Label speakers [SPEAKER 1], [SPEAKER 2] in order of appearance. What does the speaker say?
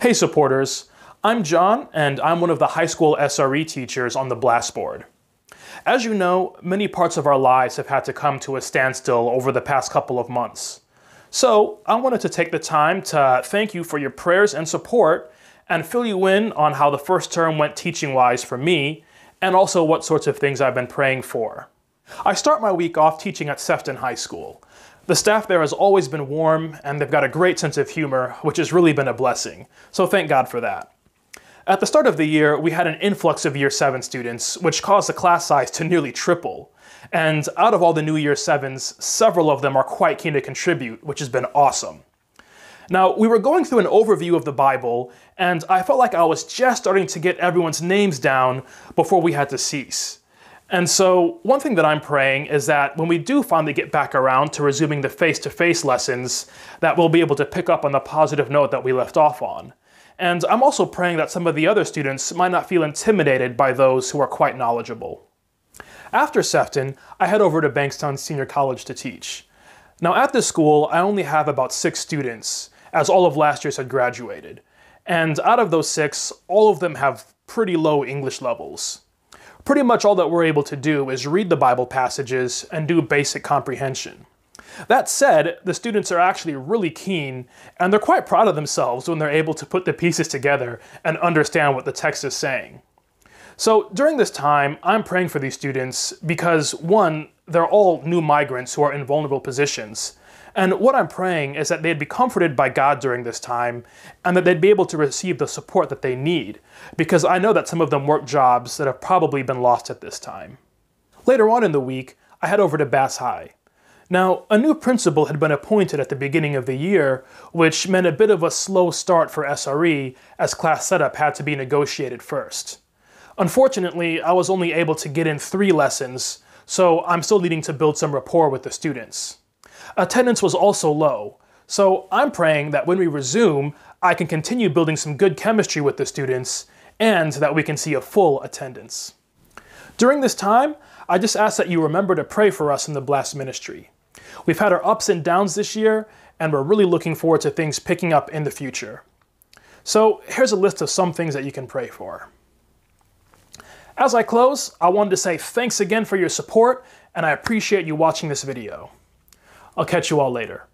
[SPEAKER 1] Hey supporters, I'm John and I'm one of the high school SRE teachers on the Blast board. As you know, many parts of our lives have had to come to a standstill over the past couple of months. So I wanted to take the time to thank you for your prayers and support and fill you in on how the first term went teaching wise for me and also what sorts of things I've been praying for. I start my week off teaching at Sefton High School. The staff there has always been warm, and they've got a great sense of humor, which has really been a blessing. So thank God for that. At the start of the year, we had an influx of Year 7 students, which caused the class size to nearly triple. And out of all the new Year 7s, several of them are quite keen to contribute, which has been awesome. Now, we were going through an overview of the Bible, and I felt like I was just starting to get everyone's names down before we had to cease. And so, one thing that I'm praying is that when we do finally get back around to resuming the face to face lessons, that we'll be able to pick up on the positive note that we left off on. And I'm also praying that some of the other students might not feel intimidated by those who are quite knowledgeable. After Sefton, I head over to Bankstown Senior College to teach. Now, at this school, I only have about six students, as all of last year's had graduated. And out of those six, all of them have pretty low English levels. Pretty much all that we're able to do is read the Bible passages and do basic comprehension. That said, the students are actually really keen and they're quite proud of themselves when they're able to put the pieces together and understand what the text is saying. So during this time, I'm praying for these students because one, they're all new migrants who are in vulnerable positions, and what I'm praying is that they'd be comforted by God during this time and that they'd be able to receive the support that they need, because I know that some of them work jobs that have probably been lost at this time. Later on in the week, I head over to Bass High. Now, a new principal had been appointed at the beginning of the year, which meant a bit of a slow start for SRE as class setup had to be negotiated first. Unfortunately, I was only able to get in three lessons, so I'm still needing to build some rapport with the students. Attendance was also low, so I'm praying that when we resume, I can continue building some good chemistry with the students and that we can see a full attendance. During this time, I just ask that you remember to pray for us in the Blast Ministry. We've had our ups and downs this year, and we're really looking forward to things picking up in the future. So here's a list of some things that you can pray for. As I close, I wanted to say thanks again for your support, and I appreciate you watching this video. I'll catch you all later.